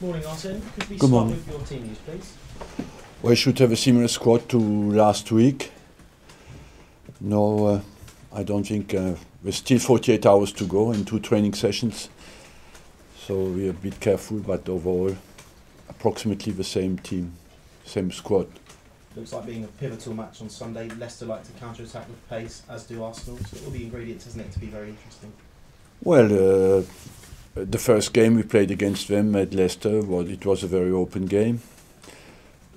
Morning, Arsene. Could we Good start morning. with your team news, please? We should have a similar squad to last week. No, uh, I don't think uh, there's still 48 hours to go in two training sessions, so we're a bit careful. But overall, approximately the same team, same squad. Looks like being a pivotal match on Sunday. Leicester like to counter attack with pace, as do Arsenal. So all the ingredients, isn't it, to be very interesting? Well, uh, the first game we played against them at Leicester was it was a very open game.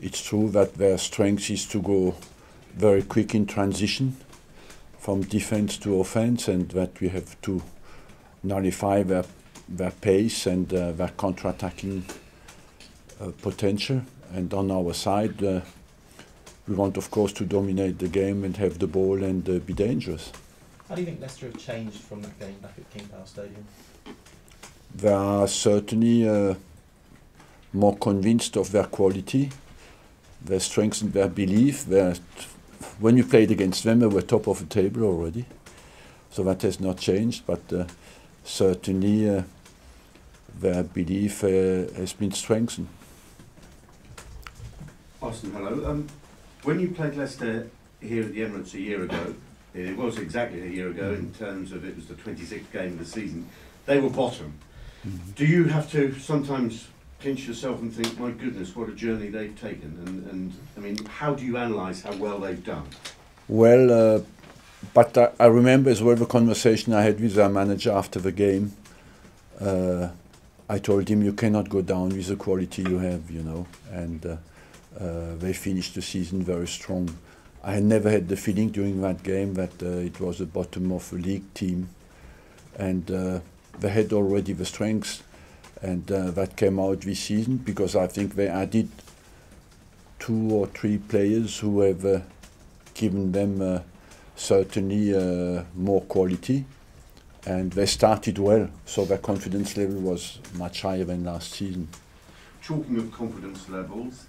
It's true that their strength is to go very quick in transition from defense to offense, and that we have to nullify their their pace and uh, their counter-attacking uh, potential. And on our side, uh, we want, of course, to dominate the game and have the ball and uh, be dangerous. How do you think Leicester have changed from that game back at King Power Stadium? They are certainly uh, more convinced of their quality. They strengthened their belief. They're when you played against them, they were top of the table already. So that has not changed, but uh, certainly uh, their belief uh, has been strengthened. Austin, hello. Um, when you played Leicester here at the Emirates a year ago, it was exactly a year ago in terms of it was the 26th game of the season, they were bottom. Do you have to sometimes pinch yourself and think, my goodness, what a journey they've taken? And, and I mean, how do you analyse how well they've done? Well, uh, but I, I remember as well the conversation I had with our manager after the game. Uh, I told him you cannot go down with the quality you have, you know, and uh, uh, they finished the season very strong. I had never had the feeling during that game that uh, it was the bottom of a league team, and uh, they had already the strengths, and uh, that came out this season because I think they added two or three players who have uh, given them uh, certainly uh, more quality, and they started well, so their confidence level was much higher than last season. Talking of confidence levels,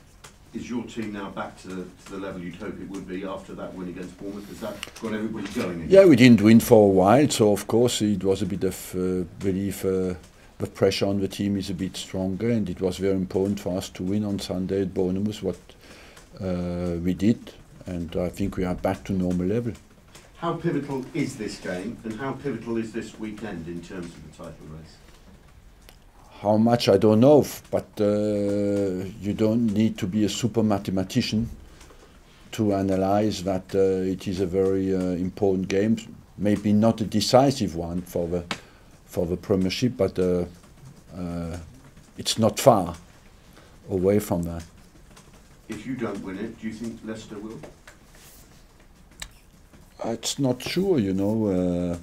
is your team now back to, to the level you'd hope it would be after that win against Bournemouth? Has that got everybody going again? Yeah, we didn't win for a while, so of course it was a bit of uh, belief. Uh, the pressure on the team is a bit stronger, and it was very important for us to win on Sunday at Bournemouth. What uh, we did, and I think we are back to normal level. How pivotal is this game, and how pivotal is this weekend in terms of the title race? How much I don't know, but uh, you don't need to be a super mathematician to analyze that uh, it is a very uh, important game. Maybe not a decisive one for the for the Premiership, but uh, uh, it's not far away from that. If you don't win it, do you think Leicester will? It's not sure, you know. Uh,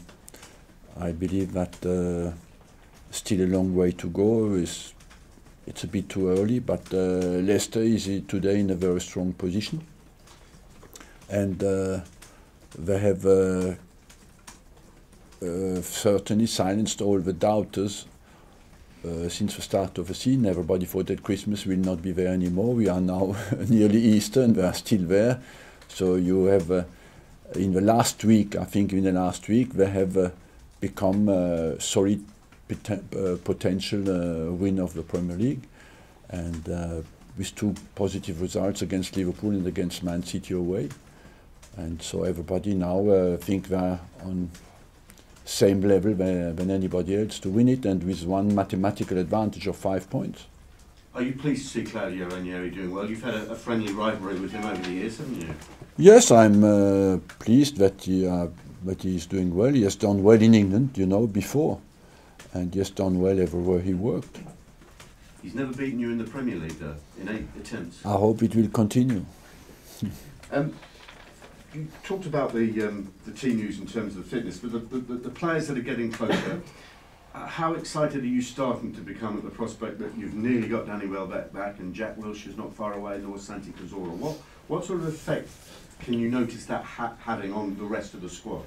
I believe that uh, still a long way to go. It's, it's a bit too early, but uh, Leicester is uh, today in a very strong position, and uh, they have uh, uh, certainly silenced all the doubters. Uh, since the start of the season, everybody thought that Christmas will not be there anymore. We are now nearly Easter, and they are still there. So you have in the last week, I think in the last week, they have become solid potential uh, win of the Premier League, and uh, with two positive results against Liverpool and against Man City away, and so everybody now uh, think they're on same level than, than anybody else to win it, and with one mathematical advantage of five points. Are you pleased to see Claudio Ranieri doing well? You've had a, a friendly rivalry with him over the years, haven't you? Yes, I'm uh, pleased that he uh, that he is doing well. He has done well in England, you know, before, and just done well everywhere he worked. He's never beaten you in the Premier League, though, in eight attempts. I hope it will continue. Um, you talked about the um, the team news in terms of the fitness, but the, the, the players that are getting closer. uh, how excited are you starting to become at the prospect that you've nearly got Danny Welbeck back and Jack Wilshere's not far away, nor Santi Cazorla? What what sort of effect can you notice that ha- having on the rest of the squad?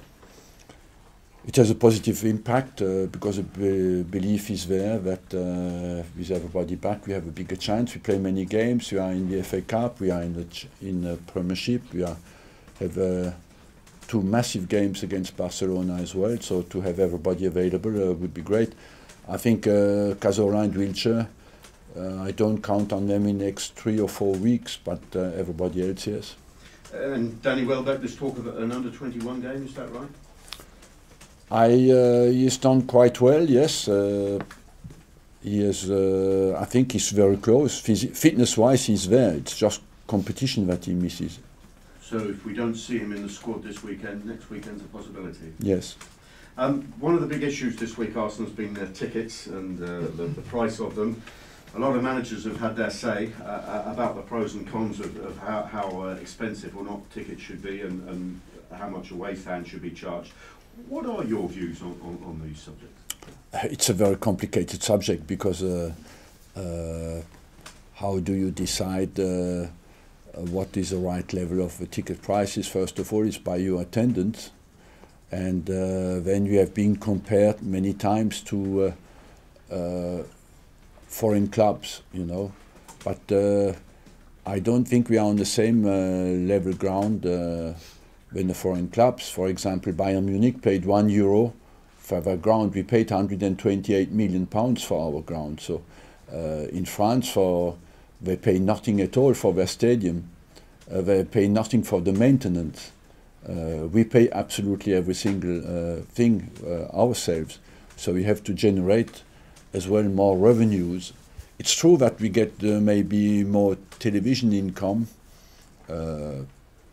It has a positive impact uh, because the be- belief is there that uh, with everybody back, we have a bigger chance. We play many games. We are in the FA Cup. We are in the in the Premiership. We are have uh, two massive games against Barcelona as well. So to have everybody available uh, would be great. I think uh, Cazorla and Wilshere Uh, I don't count on them in the next three or four weeks, but uh, everybody else yes. And Danny Welbeck, there's talk of an under 21 game, is that right? I uh, he's done quite well. Yes, uh, he is. Uh, I think he's very close. Fitness-wise, he's there. It's just competition that he misses. So if we don't see him in the squad this weekend, next weekend's a possibility. Yes. Um, one of the big issues this week, Arsenal's been their tickets and uh, the, the price of them. A lot of managers have had their say uh, uh about the pros and cons of, of how, how uh, expensive or not tickets should be and, and how much away fans should be charged. What are your views on, on, on these subjects? It's a very complicated subject because uh, uh, how do you decide uh, what is the right level of the ticket prices? First of all, is by your attendance, and uh, then you have been compared many times to uh, uh, foreign clubs, you know, but I don't think we are on the same level ground when the foreign clubs, for example, Bayern Munich paid one euro for their ground. We paid 128 million pounds for our ground. So uh, in France, for they pay nothing at all for their stadium. Uh, they pay nothing for the maintenance. Uh, we pay absolutely every single uh, thing uh, ourselves. So we have to generate as well more revenues. It's true that we get uh, maybe more television income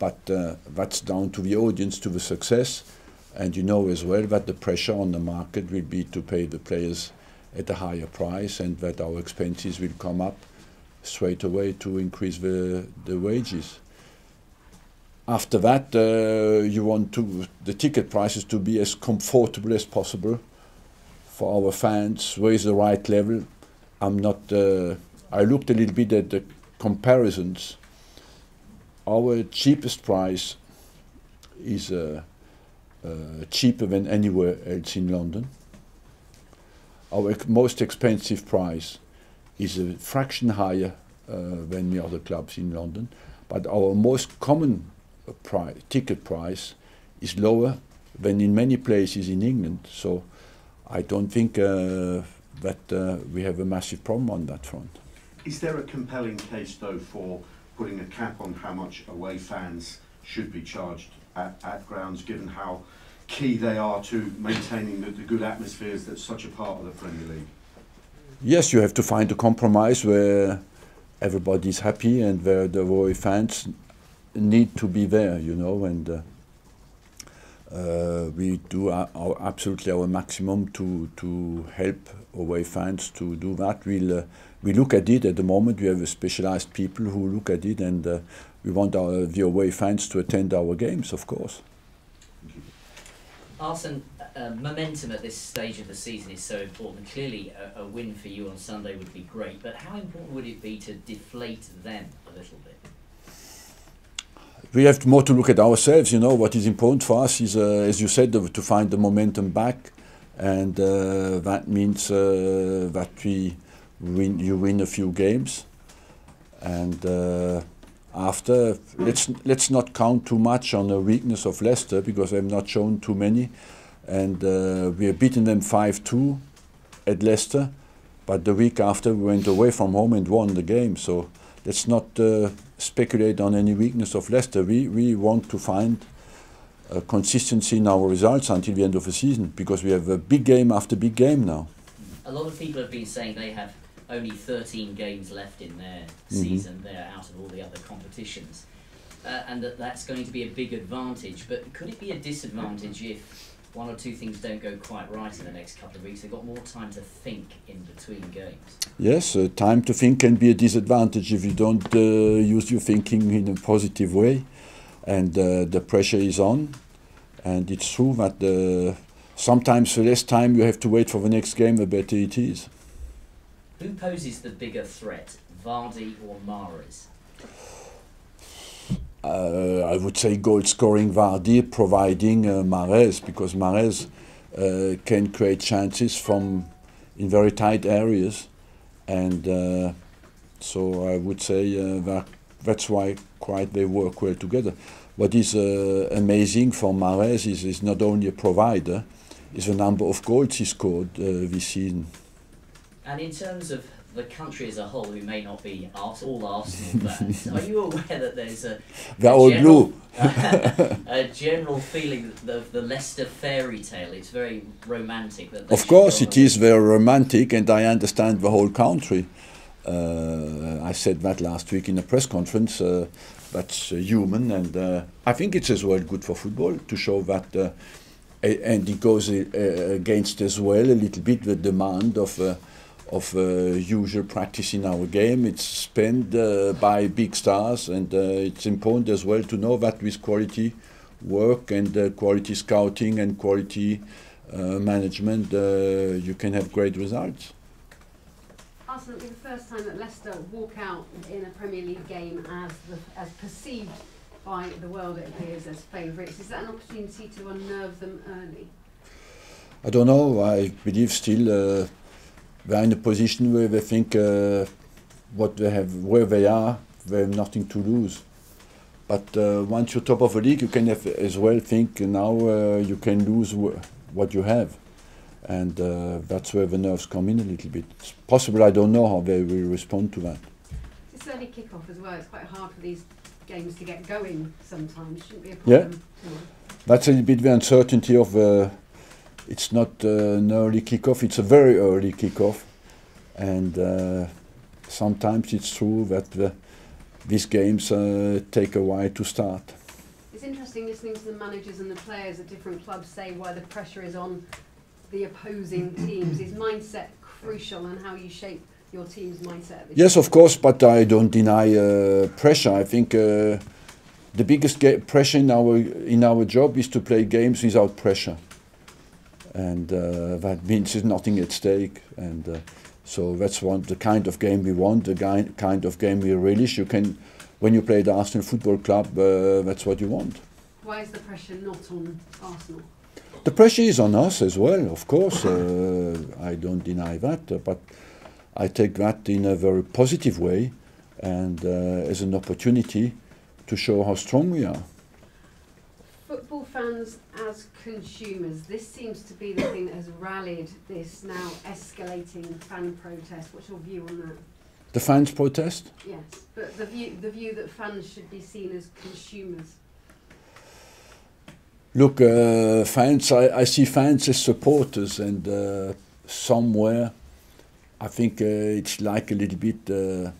but uh, that's down to the audience, to the success. And you know as well that the pressure on the market will be to pay the players at a higher price and that our expenses will come up straight away to increase the, the wages. After that, uh, you want to the ticket prices to be as comfortable as possible for our fans. Is the right level? I'm not. Uh, I looked a little bit at the comparisons our cheapest price is uh, uh, cheaper than anywhere else in London. Our most expensive price is a fraction higher uh, than the other clubs in London, but our most common pri ticket price is lower than in many places in England. So I don't think uh, that uh, we have a massive problem on that front. Is there a compelling case, though, for putting a cap on how much away fans should be charged at, at grounds, given how key they are to maintaining the, the good atmospheres that's such a part of the Premier League? Yes, you have to find a compromise where everybody's happy and where the away fans need to be there, you know, and uh, uh, we do our, our, absolutely our maximum to to help away fans to do that. We'll uh, we look at it at the moment. We have specialized people who look at it, and uh, we want our the away fans to attend our games, of course. Arsene, uh, momentum at this stage of the season is so important. Clearly, a, a, win for you on Sunday would be great, but how important would it be to deflate them a little bit? We have more to look at ourselves. You know what is important for us is, uh, as you said, to find the momentum back, and uh, that means uh, that we win, you win a few games, and uh, after let's let's not count too much on the weakness of Leicester because they've not shown too many, and uh, we have beaten them five two at Leicester, but the week after we went away from home and won the game. So let's not uh, speculate on any weakness of Leicester. We we want to find. consistency in our results until the end of the season because we have a big game after big game now. A lot of people have been saying they have only 13 games left in their mm-hmm. season. They're out of all the other competitions. Uh, and that that's going to be a big advantage. But could it be a disadvantage if one or two things don't go quite right in the next couple of weeks? They've got more time to think in between games. Yes, uh, time to think can be a disadvantage if you don't uh, use your thinking in a positive way. And uh, the pressure is on. And it's true that uh, sometimes the less time you have to wait for the next game, the better it is. Who poses the bigger threat, Vardy or Mahrez? Uh, I would say goal scoring Vardy, providing uh, Mahrez, because Mahrez uh, can create chances from in very tight areas, and uh, so I would say uh, that that's why quite they work well together. What is uh, amazing for Mahrez is, not only a provider, is the number of goals he scored uh, this season. And in terms of the country as a whole, who may not be all Arsenal fans, are you aware that there's a all general- blue. a general feeling of the Leicester fairy tale? It's very romantic. That Of course, it is very romantic, and I understand the whole country. Uh, I said that last week in a press conference. Uh, that's uh, human, and uh, I think it's as well good for football to show that. Uh, and it goes uh, against as well a little bit the demand of uh, of uh, usual practice in our game. It's spent uh, by big stars, and uh, it's important as well to know that with quality work and uh, quality scouting and quality uh, management, uh, you can have great results. Arsenal be the first time that Leicester walk out in a Premier League game as the, as perceived by the world, it appears, as favourites. Is that an opportunity to unnerve them early? I don't know. I believe still uh, they're in a position where they think uh, what they have, where they are, they have nothing to lose. But uh, once you're top of the league, you can have as well think now uh, you can lose wh- what you have, and uh, that's where the nerves come in a little bit. It's possible. I don't know how they will respond to that. It's early kick-off as well. It's quite hard for these games to get going sometimes. Shouldn't be a Yeah. problem. much. That's a little bit the uncertainty of uh, it's not uh, an early kickoff, it's a very early kickoff. And uh, sometimes it's true that the, these games uh, take a while to start. It's interesting listening to the managers and the players at different clubs say why the pressure is on the opposing teams. Is mindset crucial and how you shape your team's mindset? Yes, of course, but I don't deny uh, pressure. I think uh, the biggest pressure in our in our job is to play games without pressure, and uh, that means there's nothing at stake. And uh, so that's one the kind of game we want, the ki- kind of game we relish. You can, when you play the Arsenal Football Club, uh, that's what you want. Why is the pressure not on Arsenal? The pressure is on us as well, of course. Uh, I don't deny that, uh, but I take that in a very positive way and uh, as an opportunity to show how strong we are. Football fans as consumers, this seems to be the thing that has rallied this now escalating fan protest. What's your view on that? The fans protest? Yes, but the view the view that fans should be seen as consumers. Look, uh, fans, I, I see fans as supporters, and uh, somewhere I think uh, it's like a little bit. Uh,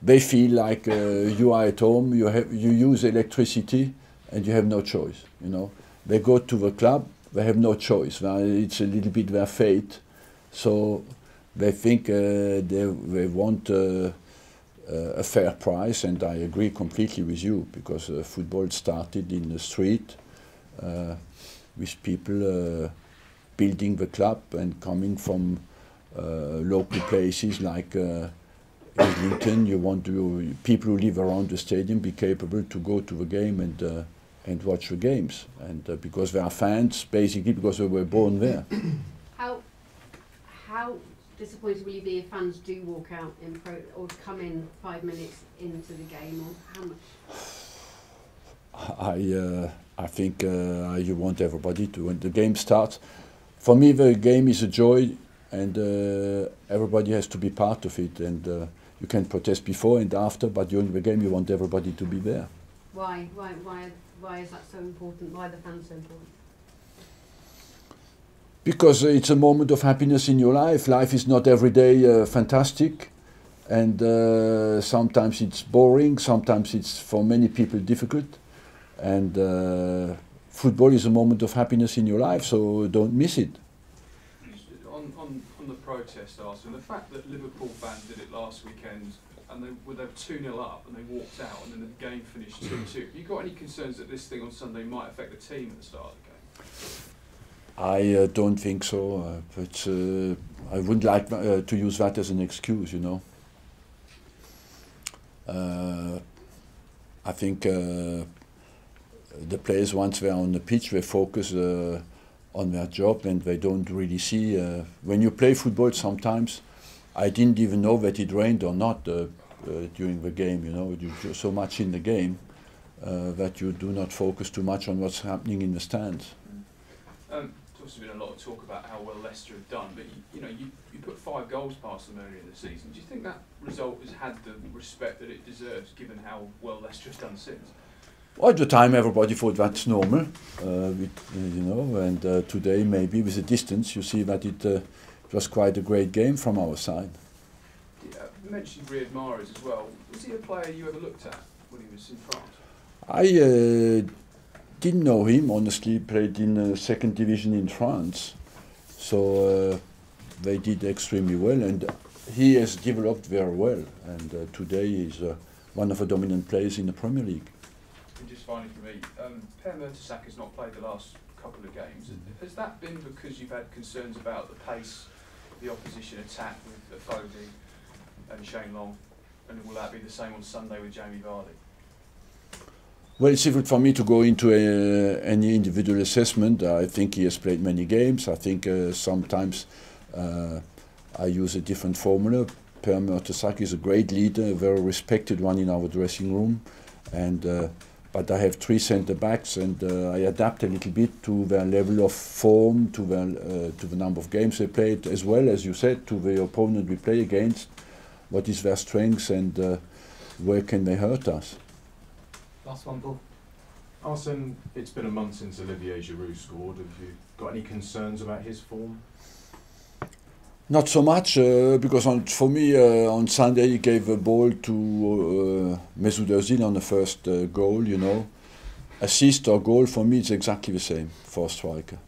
they feel like uh, you are at home. You have you use electricity, and you have no choice. You know, they go to the club. They have no choice. It's a little bit their fate. So they think uh, they they want. Uh, uh, a fair price, and I agree completely with you because uh, football started in the street uh, with people uh, building the club and coming from uh, local places like uh, Islington. You want to people who live around the stadium be capable to go to the game and and watch the games, and uh, because they are fans, basically because they were born there. How how disappointed will you be if fans do walk out in pro or come in five minutes into the game, or how much? I uh, I think uh, you want everybody to when the game starts. For me, the game is a joy, and uh, everybody has to be part of it. And uh, you can protest before and after, but during the game, you want everybody to be there. Why why why why is that so important? Why are the fans so important? Because it's a moment of happiness in your life. Life is not every day uh, fantastic, and uh, sometimes it's boring. Sometimes it's for many people difficult, and uh, football is a moment of happiness in your life. So don't miss it. On, on, on the protest, Arsenal, the fact that Liverpool fans did it last weekend and they were they were 2 0 up and they walked out and then the game finished 2 2. Have you got any concerns that this thing on Sunday might affect the team at the start of the game? I uh, don't think so, uh, but uh, I wouldn't like uh, to use that as an excuse, you know. Uh, I think uh, the players, once they're on the pitch, they focus uh, on their job and they don't really see. Uh, when you play football, sometimes I didn't even know that it rained or not uh, uh, during the game, you know. You're so much in the game uh, that you do not focus too much on what's happening in the stands. Um, There's obviously been a lot of talk about how well Leicester have done, but you, you know, you, you put five goals past them earlier in the season. Do you think that result has had the respect that it deserves, given how well Leicester have done since? Well, at the time, everybody thought that's normal, uh, with, uh, you know, and uh, today, maybe with the distance, you see that it, uh, it was quite a great game from our side. Yeah, you mentioned Riyad Mahrez as well. Was he a player you ever looked at when he was in France? I uh, didn't know him, honestly, played in uh, second division in France. So uh, they did extremely well, and he has developed very well. And uh, today he's uh, one of the dominant players in the Premier League. And just finally for me, um, Per Mertesacker has not played the last couple of games. Mm-hmm. Has that been because you've had concerns about the pace, the opposition attack with Fodi and Shane Long? And will that be the same on Sunday with Jamie Vardy? Well, it's difficult for me to go into a, any individual assessment. I think he has played many games. I think uh, sometimes uh, I use a different formula. Per Mertesacker is a great leader, a very respected one in our dressing room. And uh, but I have three centre backs, and uh, I adapt a little bit to their level of form, to their, uh, to the number of games they played, as well as you said, to the opponent we play against. What is their strengths and uh, where can they hurt us? Last one, Paul. Arsene, it's been a month since Olivier Giroud scored. Have you got any concerns about his form? Not so much uh, because on, for me uh, on Sunday he gave a ball to uh, Mesut Özil on the first uh, goal. You know, assist or goal for me it's exactly the same for a striker.